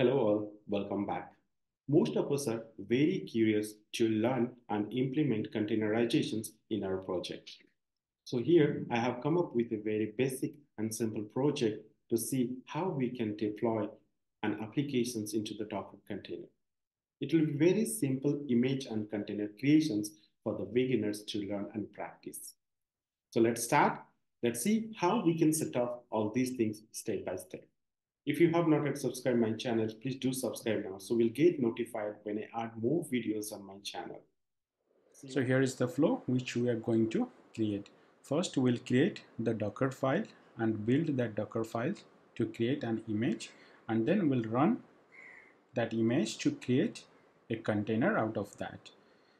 Hello all, welcome back. Most of us are very curious to learn and implement containerizations in our project. So here I have come up with a very basic and simple project to see how we can deploy an applications into the Docker container. It will be very simple image and container creations for the beginners to learn and practice. So let's start. Let's see how we can set up all these things step by step. If you have not yet subscribed my channel, please do subscribe now. So we'll get notified when I add more videos on my channel. So here is the flow which we are going to create. First we'll create the docker file and build that docker file to create an image and then we'll run that image to create a container out of that.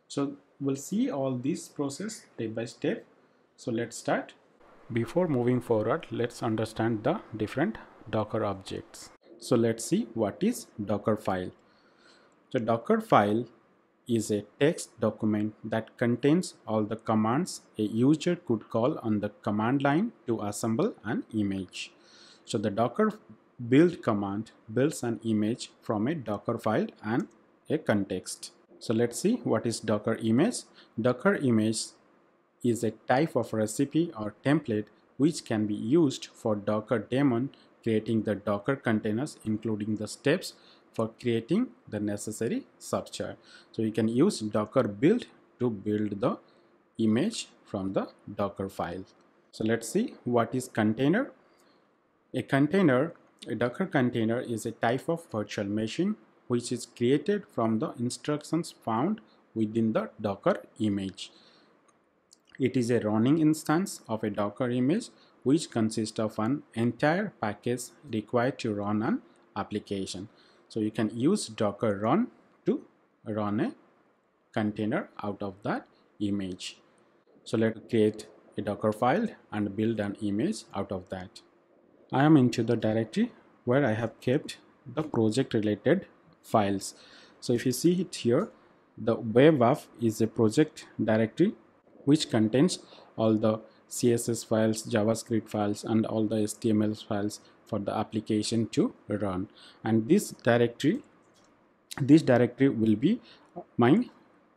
So we'll see all this process step by step. So let's start. Before moving forward, let's understand the different docker objects. So let's see what is docker file. So docker file is a text document that contains all the commands a user could call on the command line to assemble an image. So the docker build command builds an image from a docker file and a context. So let's see what is docker image. Docker image is a type of recipe or template which can be used for docker daemon creating the Docker containers, including the steps for creating the necessary subchar. So you can use Docker build to build the image from the Docker file. So let's see what is container. A container, a Docker container is a type of virtual machine which is created from the instructions found within the Docker image. It is a running instance of a Docker image which consists of an entire package required to run an application. So you can use docker run to run a container out of that image. So let's create a docker file and build an image out of that. I am into the directory where I have kept the project related files. So if you see it here, the webApp is a project directory which contains all the css files javascript files and all the html files for the application to run. And this directory this directory will be my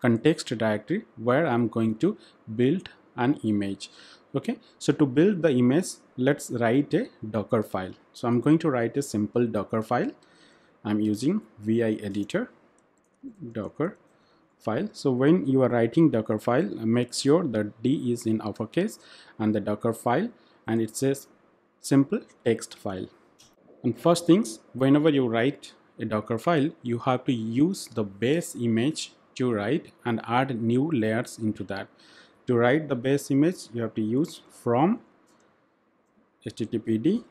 context directory where i'm going to build an image. Okay so to build the image let's write a docker file. So i'm going to write a simple docker file. I'm using vi editor docker file. So when you are writing docker file make sure that d is in uppercase and the docker file and it says simple text file. And first things whenever you write a docker file you have to use the base image to write and add new layers into that. To write the base image you have to use from httpd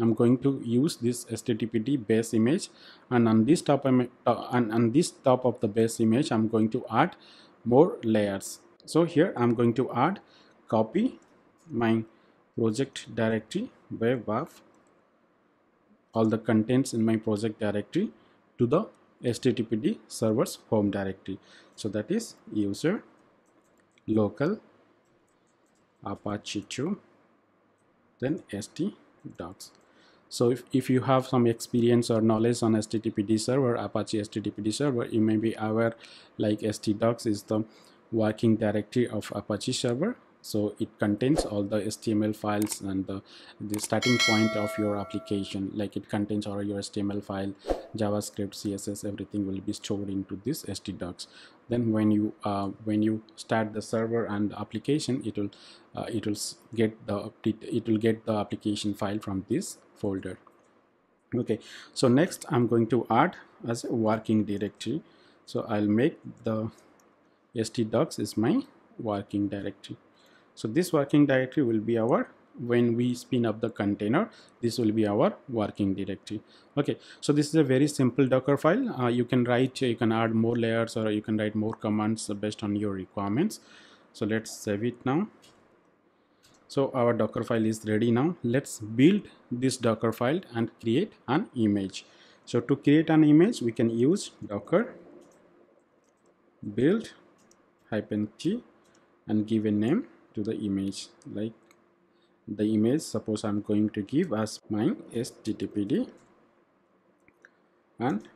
I'm going to use this HTTPD base image. And on this top and on this top of the base image I'm going to add more layers. So here I'm going to add copy my project directory web app all the contents in my project directory to the HTTPD server's home directory. So that is user local apache 2 then st docs so if, if you have some experience or knowledge on httpd server apache httpd server you may be aware like htdocs is the working directory of apache server so it contains all the html files and the, the starting point of your application. Like it contains all your html file javascript css everything will be stored into this htdocs then when you uh, when you start the server and application it will uh, it will get the it will get the application file from this folder. Okay so next i'm going to add as a working directory. So i'll make the htdocs is my working directory so this working directory will be our when we spin up the container this will be our working directory. Okay so this is a very simple docker file. Uh, you can write you can add more layers or you can write more commands based on your requirements. So let's save it now. So our docker file is ready now. Let's build this docker file and create an image. So to create an image we can use docker build hyphen t and give a name to the image like the image suppose i'm going to give as my httpd and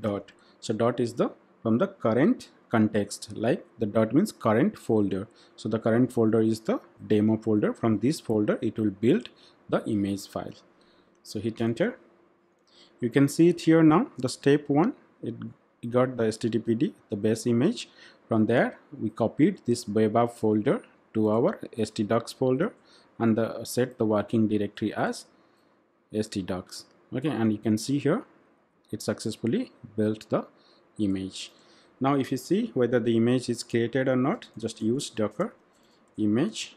dot. So dot is the from the current context like the dot means current folder. So the current folder is the demo folder. From this folder it will build the image file. So hit enter. You can see it here now the step one. It got the httpd the base image. From there we copied this web app folder to our htdocs folder and the, set the working directory as htdocs okay and you can see here it successfully built the image. Now if you see whether the image is created or not just use docker image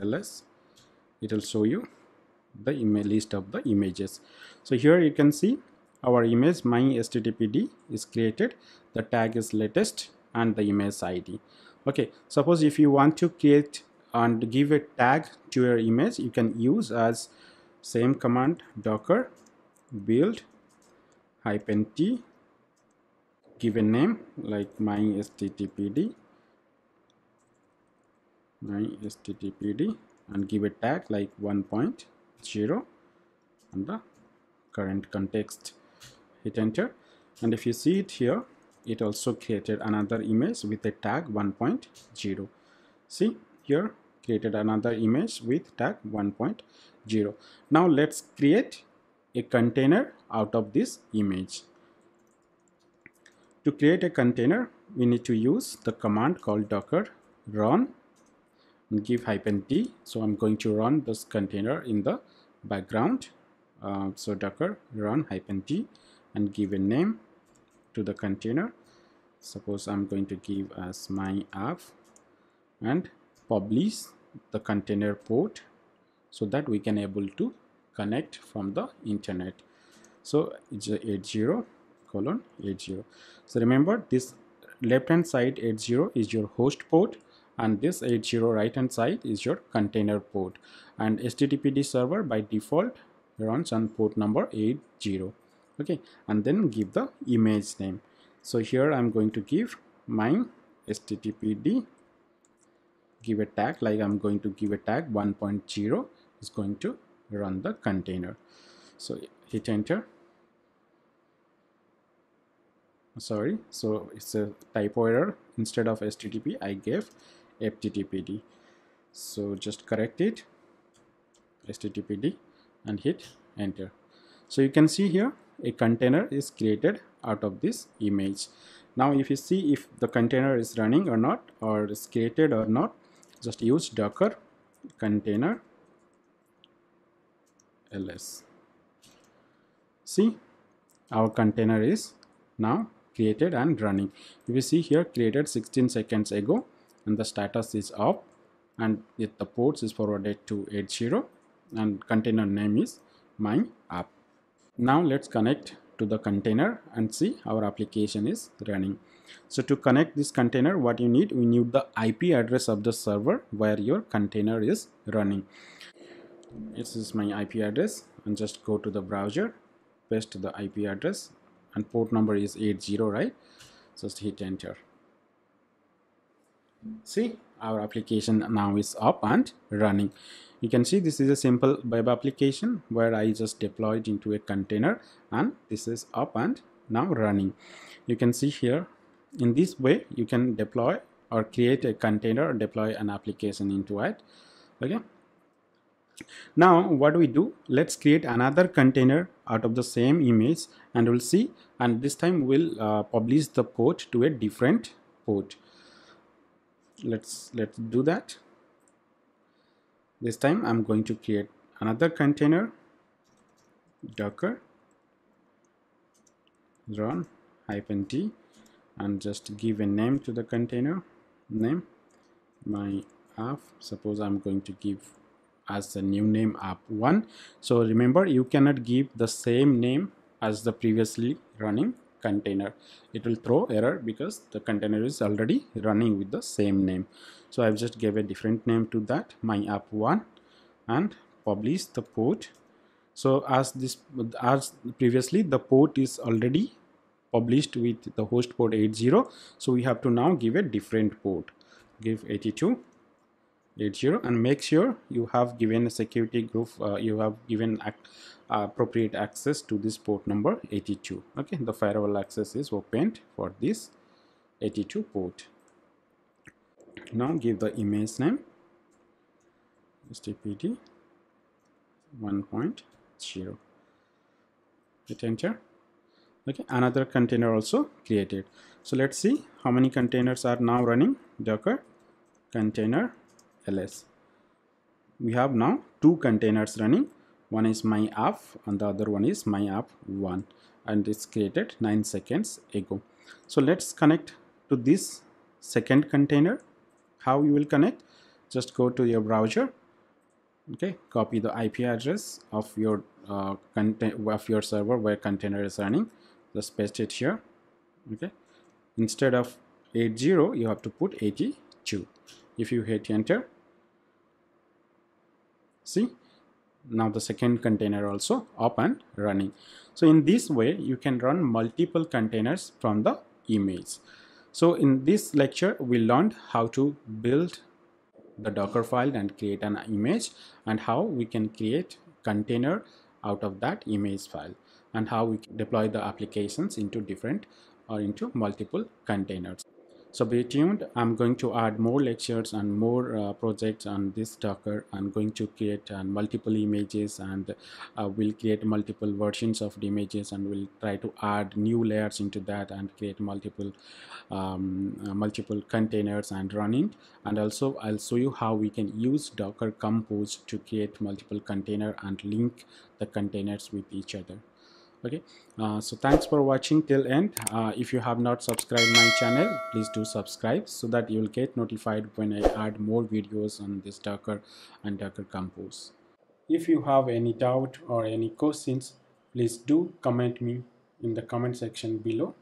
ls. It will show you the image list of the images. So here you can see our image my httpd is created. The tag is latest and the image id okay suppose if you want to create and give a tag to your image you can use as same command docker build hyphen t give a name like my httpd my httpd and give a tag like 1.0 and the current context. Hit enter. And if you see it here it also created another image with a tag 1.0 see here created another image with tag 1.0 now let's create a container out of this image. To create a container we need to use the command called docker run and give hyphen t. So i'm going to run this container in the background. Uh, so docker run hyphen t and give a name to the container. Suppose i'm going to give as my app and publish the container port so that we can able to connect from the internet. So it's a 80 colon 80 so remember this left hand side 80 is your host port and this 80 right hand side is your container port. And httpd server by default runs on port number 80 okay and then give the image name. So here i'm going to give my httpd give a tag like i'm going to give a tag 1.0 is going to run the container. So hit enter. Sorry so it's a typo error. Instead of http i gave ftpd so just correct it. Httpd and hit enter. So you can see here a container is created out of this image. Now if you see if the container is running or not or is created or not just use docker container ls. See our container is now created and running. If you see here created 16 seconds ago and the status is up and the ports is forwarded to 80 and container name is app now let's connect to the container and see our application is running. So to connect this container what you need we need the ip address of the server where your container is running. This is my ip address. And just go to the browser paste the ip address and port number is 80 right? Just hit enter see our application now is up and running. You can see this is a simple web application where I just deployed into a container and this is up and now running. You can see here in this way you can deploy or create a container or deploy an application into it. Okay. Now what do we do? Let's create another container out of the same image and we'll see and this time we'll uh, publish the port to a different port let's let's do that. This time I'm going to create another container. Docker. Run hyphen t and just give a name to the container. Name. My app. Suppose I'm going to give as a new name app1 so remember you cannot give the same name as the previously running container. It will throw error because the container is already running with the same name. So I've just gave a different name to that my app1 and publish the port. So as this as previously the port is already published with the host port 80 so we have to now give a different port. Give 82 80 and make sure you have given a security group uh, you have given appropriate access to this port number 82 okay the firewall access is opened for this 82 port. Now give the image name. Httpd 1.0 hit enter. Okay another container also created. So let's see how many containers are now running. Docker container ls we have now two containers running. One is my app and the other one is my app one. And it's created nine seconds ago. So let's connect to this second container. How you will connect? Just go to your browser. Okay copy the ip address of your uh, of your server where container is running. Just paste it here. Okay. Instead of 80 you have to put 82 if you hit enter see? Now the second container also up and running. So in this way you can run multiple containers from the image. So in this lecture we learned how to build the docker file and create an image and how we can create container out of that image file and how we deploy the applications into different or into multiple containers so be tuned. I'm going to add more lectures and more uh, projects on this docker i'm going to create uh, multiple images and uh, we'll create multiple versions of the images and we'll try to add new layers into that and create multiple um, uh, multiple containers and running and also i'll show you how we can use docker compose to create multiple container and link the containers with each other okay? Uh, so thanks for watching till end. Uh, if you have not subscribed my channel please do subscribe so that you will get notified when i add more videos on this docker and docker compose if you have any doubt or any questions please do comment me in the comment section below.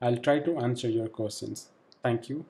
I'll try to answer your questions. Thank you